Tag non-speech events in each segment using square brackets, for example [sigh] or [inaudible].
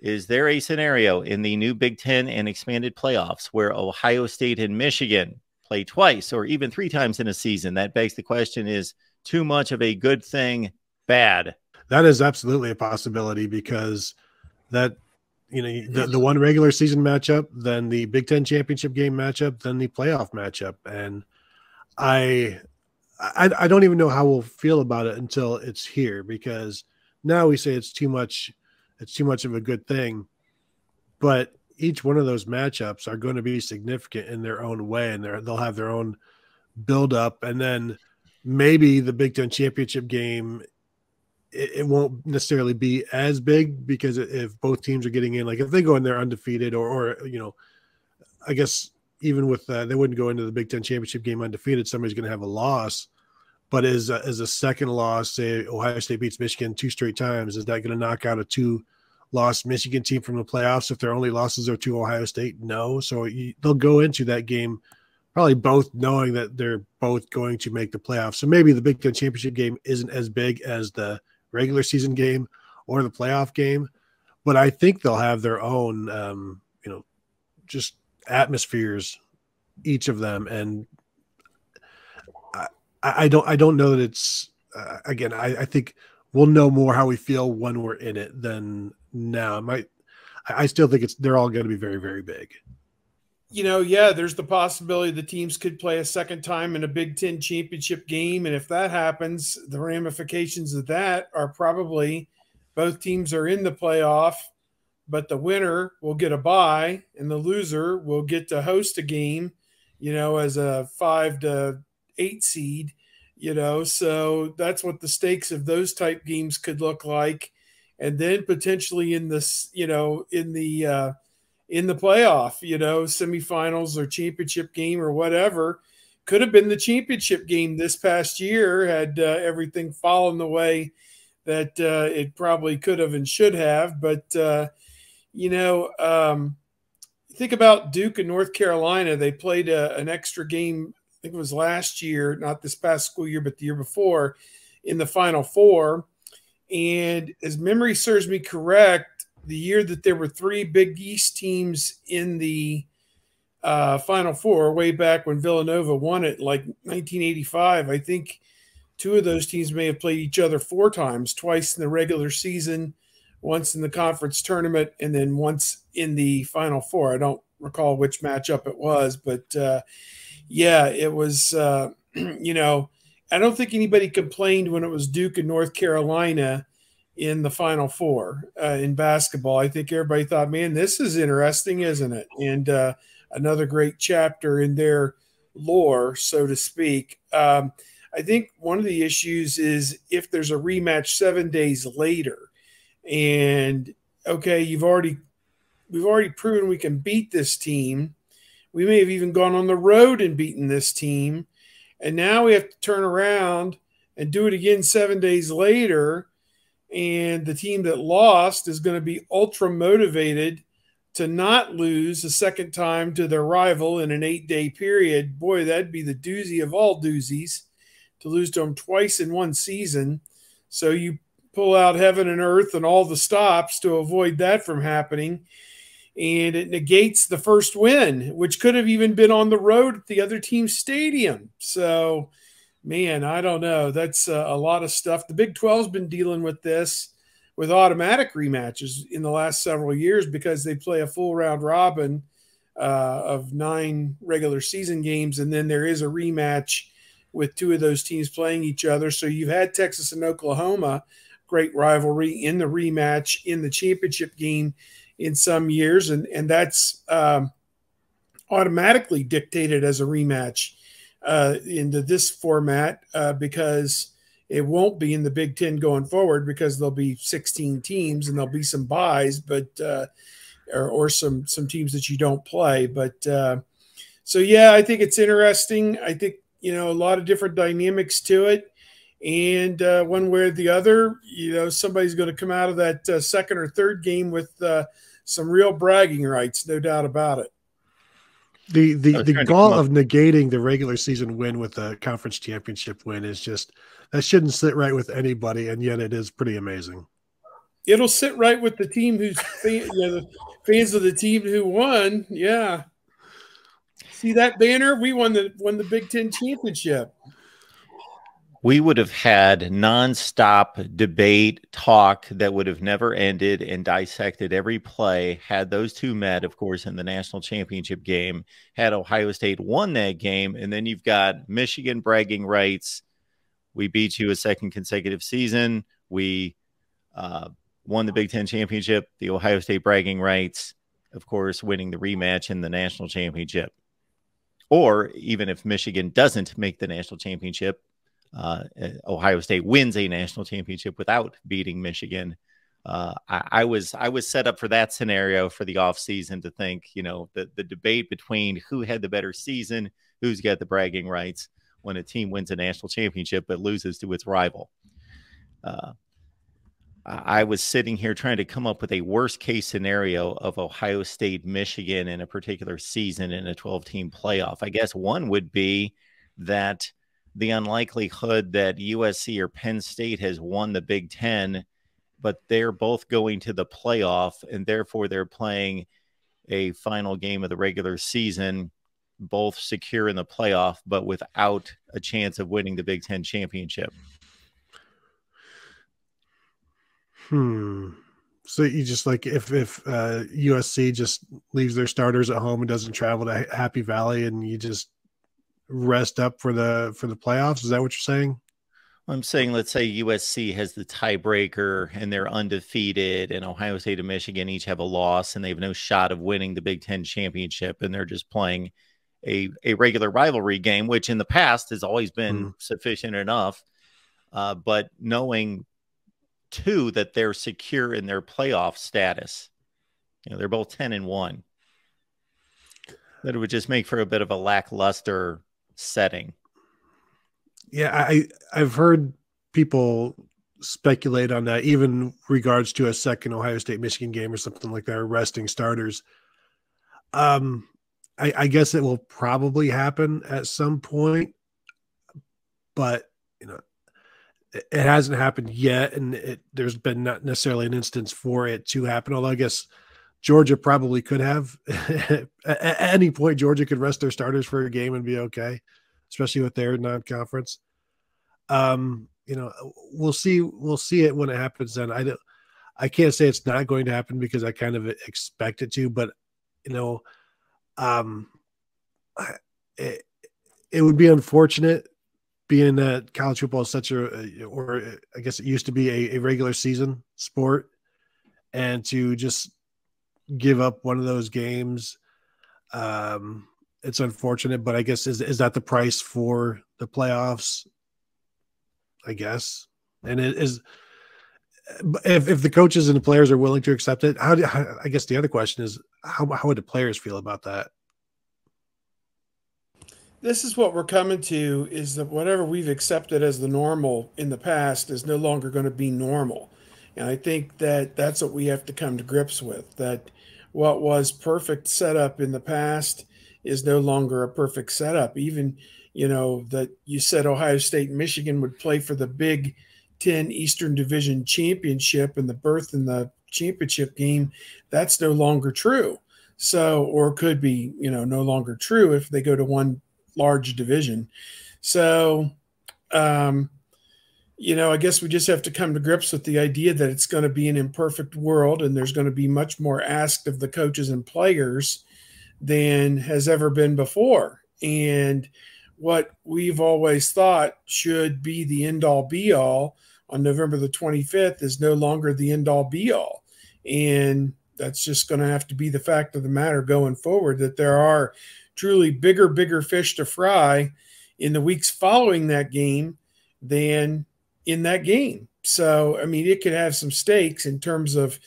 is there a scenario in the new Big Ten and expanded playoffs where Ohio State and Michigan play twice or even three times in a season? That begs the question is too much of a good thing bad? That is absolutely a possibility because that you know the, the one regular season matchup, then the Big Ten championship game matchup, then the playoff matchup, and I, I I don't even know how we'll feel about it until it's here because now we say it's too much, it's too much of a good thing, but each one of those matchups are going to be significant in their own way, and they'll have their own build up, and then maybe the Big Ten championship game it, it, won't necessarily be as big because if both teams are getting in, like if they go in there undefeated, or or you know, I guess even with that, they wouldn't go into the Big Ten championship game undefeated. Somebody's going to have a loss, but as a, as a second loss, say Ohio State beats Michigan two straight times, is that going to knock out a two? lost Michigan team from the playoffs if their only losses are to Ohio State? No. So you, they'll go into that game probably both knowing that they're both going to make the playoffs. So maybe the Big Ten championship game isn't as big as the regular season game or the playoff game, but I think they'll have their own, um, you know, just atmospheres, each of them, and I, I don't, I don't know that it's uh, again. I, I think we'll know more how we feel when we're in it than now. I might, I still think it's they're all going to be very, very big you know, yeah, there's the possibility the teams could play a second time in a Big Ten championship game. And if that happens, the ramifications of that are probably both teams are in the playoff, but the winner will get a bye and the loser will get to host a game, you know, as a five to eight seed, you know. So that's what the stakes of those type games could look like. And then potentially in this, you know, in the, uh, in the playoff, you know, semifinals or championship game or whatever. Could have been the championship game this past year had uh, everything fallen the way that uh, it probably could have and should have. But, uh, you know, um, think about Duke and North Carolina. They played a, an extra game, I think it was last year, not this past school year, but the year before in the Final Four. And as memory serves me correct, the year that there were three Big East teams in the uh, Final Four, way back when Villanova won it, like 1985. I think two of those teams may have played each other four times, twice in the regular season, once in the conference tournament, and then once in the Final Four. I don't recall which matchup it was, but uh, yeah, it was. Uh, [clears throat] you know, I don't think anybody complained when it was Duke and North Carolina in the Final Four uh, in basketball. I think everybody thought, man, this is interesting, isn't it? And uh, another great chapter in their lore, so to speak. Um, I think one of the issues is if there's a rematch seven days later, and okay, you've already we've already proven we can beat this team. We may have even gone on the road and beaten this team, and now we have to turn around and do it again seven days later and the team that lost is going to be ultra motivated to not lose a second time to their rival in an eight day period. Boy, that'd be the doozy of all doozies to lose to them twice in one season. So you pull out heaven and earth and all the stops to avoid that from happening. And it negates the first win, which could have even been on the road at the other team's stadium. So, man, I don't know. That's uh, a lot of stuff. The Big 12's been dealing with this with automatic rematches in the last several years because they play a full round robin uh, of nine regular season games, and then there is a rematch with two of those teams playing each other. So you've had Texas and Oklahoma, great rivalry in the rematch in the championship game in some years, and and that's um, automatically dictated as a rematch uh, into this format uh, because it won't be in the Big Ten going forward because there'll be 16 teams and there'll be some buys, but uh, or, or some some teams that you don't play. But uh, so yeah, I think it's interesting. I think you know a lot of different dynamics to it, and uh, one way or the other, you know, somebody's going to come out of that uh, second or third game with uh, some real bragging rights, no doubt about it. The the the goal of negating the regular season win with a conference championship win is just that shouldn't sit right with anybody, and yet it is pretty amazing. it'll sit right with the team whose fan, you know, the fans of the team who won. Yeah. See that banner? We won the won the Big Ten championship we would have had nonstop debate, talk that would have never ended and dissected every play. Had those two met, of course, in the national championship game, had Ohio State won that game, and then you've got Michigan bragging rights. We beat you a second consecutive season. We uh, won the Big Ten championship, the Ohio State bragging rights, of course, winning the rematch in the national championship. Or even if Michigan doesn't make the national championship, uh, Ohio State wins a national championship without beating Michigan. Uh, I, I, was I was set up for that scenario for the offseason to think, you know, the, the debate between who had the better season, who's got the bragging rights when a team wins a national championship but loses to its rival. Uh, I was sitting here trying to come up with a worst case scenario of Ohio State, Michigan in a particular season in a 12 team playoff. I guess one would be that the unlikelihood that USC or Penn State has won the Big Ten, but they're both going to the playoff and therefore they're playing a final game of the regular season, both secure in the playoff, but without a chance of winning the Big Ten championship. Hmm. So you just like if if uh, USC just leaves their starters at home and doesn't travel to Happy Valley, and you just rest up for the for the playoffs. Is that what you're saying? I'm saying, let's say USC has the tiebreaker and they're undefeated, and Ohio State and Michigan each have a loss, and they have no shot of winning the Big Ten championship, and they're just playing a a regular rivalry game, which in the past has always been mm. sufficient enough. Uh, but knowing too that they're secure in their playoff status, you know, they're both ten and one. That it would just make for a bit of a lackluster setting. Yeah, I I've heard people speculate on that, even regards to a second Ohio State Michigan game or something like that, resting starters. Um, I, I guess it will probably happen at some point, but you know, it, it hasn't happened yet, and it, there's been not necessarily an instance for it to happen. Although I guess Georgia probably could have [laughs] at any point. Georgia could rest their starters for a game and be okay, especially with their non-conference. Um, you know, we'll see. We'll see it when it happens. Then I don't. I can't say it's not going to happen because I kind of expect it to, but you know, um, it, it would be unfortunate being that college football is such a, or I guess it used to be a, a regular season sport, and to just give up one of those games. Um, it's unfortunate, but I guess is is that the price for the playoffs? I guess, and it is. If, if the coaches and the players are willing to accept it, how, do, I guess the other question is how how would the players feel about that? This is what we're coming to: is that whatever we've accepted as the normal in the past is no longer going to be normal, and I think that that's what we have to come to grips with. That what was perfect setup in the past is no longer a perfect setup. Even, you know, that you said Ohio State and Michigan would play for the Big Ten Eastern Division Championship and the berth in the championship game. That's no longer true. So, or could be, you know, no longer true if they go to one large division. So, um, you know, I guess we just have to come to grips with the idea that it's going to be an imperfect world and there's going to be much more asked of the coaches and players than has ever been before. And what we've always thought should be the end all be all on November the 25th is no longer the end all be all. And that's just going to have to be the fact of the matter going forward that there are truly bigger, bigger fish to fry in the weeks following that game than in that game. So, I mean, it could have some stakes in terms of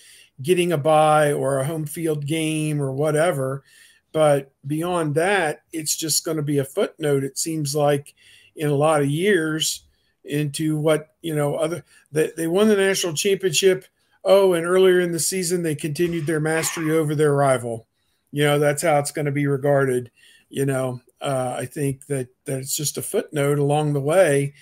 getting a bye or a home field game or whatever. But beyond that, it's just going to be a footnote, it seems like, in a lot of years into what, you know, other they, they won the national championship. Oh, and earlier in the season, they continued their mastery over their rival. You know, that's how it's going to be regarded. You know, uh, I think that, that it's just a footnote along the way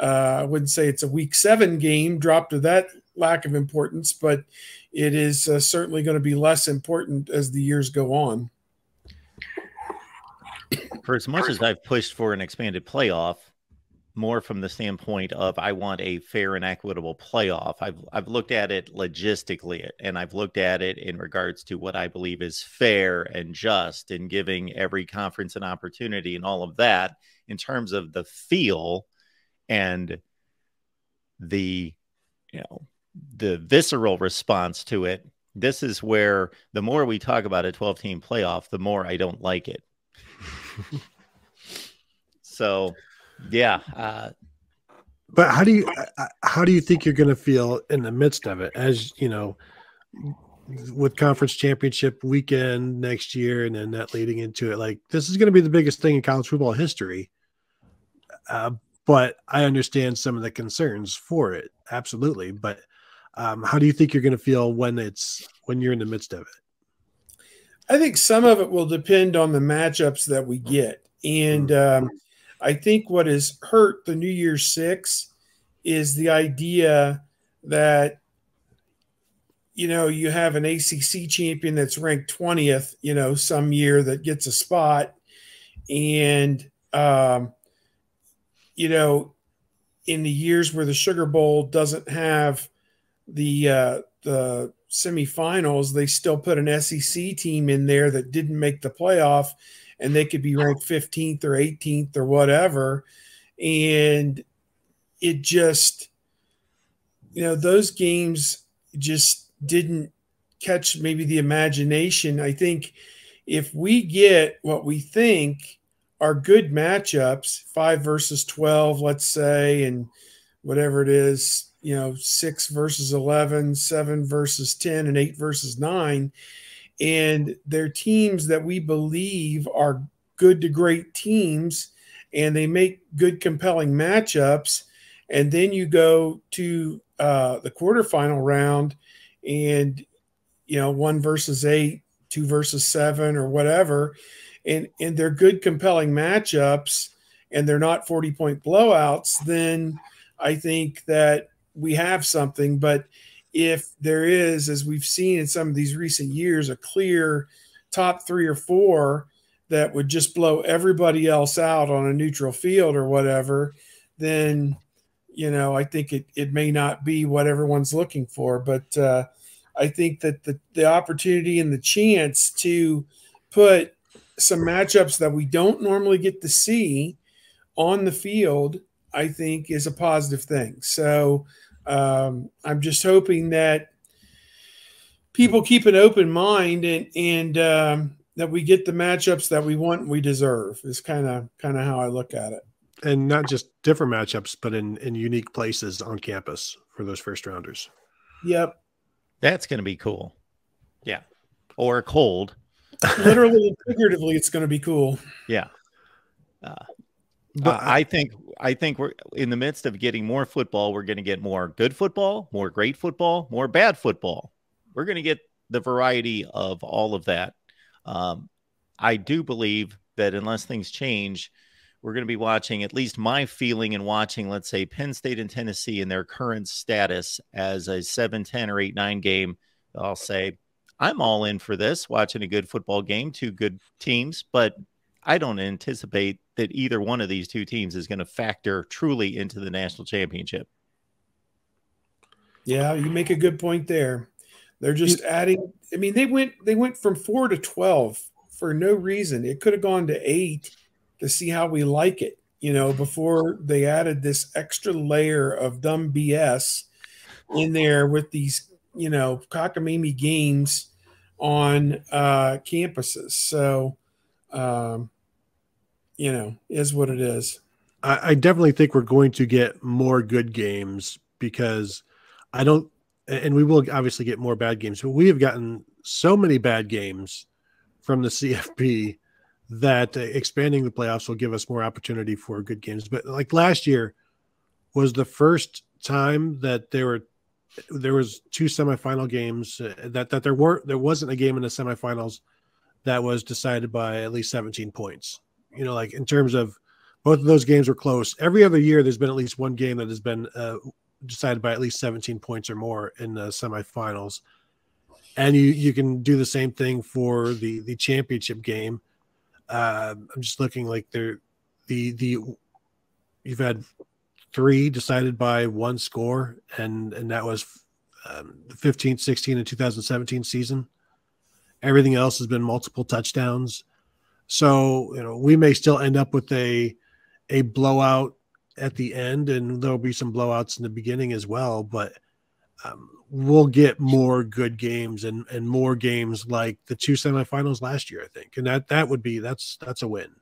uh, I wouldn't say it's a week seven game, drop to that lack of importance, but it is uh, certainly going to be less important as the years go on. For as much as I've pushed for an expanded playoff, more from the standpoint of I want a fair and equitable playoff. I've I've looked at it logistically and I've looked at it in regards to what I believe is fair and just in giving every conference an opportunity and all of that in terms of the feel and the you know the visceral response to it. This is where the more we talk about a 12 team playoff, the more I don't like it. [laughs] so yeah. Uh, but how do you uh, how do you think you're going to feel in the midst of it? As you know, with conference championship weekend next year, and then that leading into it, like this is going to be the biggest thing in college football history. Uh, but I understand some of the concerns for it, absolutely. But um, how do you think you're going to feel when it's when you're in the midst of it? I think some of it will depend on the matchups that we get, and mm. um, I think what has hurt the New Year's Six is the idea that you know you have an ACC champion that's ranked 20th, you know, some year that gets a spot, and um, you know, in the years where the Sugar Bowl doesn't have the uh, the semifinals, they still put an SEC team in there that didn't make the playoff and they could be ranked 15th or 18th or whatever. And it just, you know, those games just didn't catch maybe the imagination. I think if we get what we think are good matchups, five versus 12, let's say, and whatever it is, you know, six versus 11, seven versus 10, and eight versus nine. And they're teams that we believe are good to great teams and they make good compelling matchups. And then you go to uh, the quarterfinal round and you know one versus eight two versus seven or whatever and and they're good compelling matchups and they're not 40 point blowouts then i think that we have something but if there is, as we've seen in some of these recent years, a clear top three or four that would just blow everybody else out on a neutral field or whatever, then you know I think it it may not be what everyone's looking for. But uh, I think that the the opportunity and the chance to put some matchups that we don't normally get to see on the field, I think, is a positive thing. So um, I'm just hoping that people keep an open mind and and um, that we get the matchups that we want and we deserve is kind of kind of how I look at it. And not just different matchups, but in in unique places on campus for those first rounders. Yep, that's going to be cool. Yeah, or cold. [laughs] Literally and figuratively, it's going to be cool. Yeah. Uh, but uh, I think I think we're in the midst of getting more football. We're going to get more good football, more great football, more bad football. We're going to get the variety of all of that. Um, I do believe that unless things change, we're going to be watching at least my feeling in watching, let's say, Penn State and Tennessee in their current status as a 7 10 or 8 9 game. I'll say, I'm all in for this, watching a good football game, two good teams, but I don't anticipate that either one of these two teams is going to factor truly into the national championship. Yeah, you make a good point there. They're just adding. I mean, they went they went from four to twelve for no reason. It could have gone to eight to see how we like it. You know, before they added this extra layer of dumb BS in there with these, you know, cockamamie games on uh, campuses. So um, you know, is what it is. I, I definitely think we're going to get more good games because I don't, and we will obviously get more bad games, but we have gotten so many bad games from the CFP that uh, expanding the playoffs will give us more opportunity for good games. But like last year was the first time that there were there was two semifinal games uh, that that there weren't there wasn't a game in the semifinals that was decided by at least 17 points. You know, like in terms of both of those games were close. Every other year, there's been at least one game that has been uh, decided by at least 17 points or more in the semifinals. And you you can do the same thing for the the championship game. Uh, I'm just looking like they're the the you've had three decided by one score, and and that was um, the 15, 16, and 2017 season. Everything else has been multiple touchdowns. So you know we may still end up with a a blowout at the end, and there'll be some blowouts in the beginning as well. But um, we'll get more good games and and more games like the two semifinals last year, I think, and that that would be that's that's a win.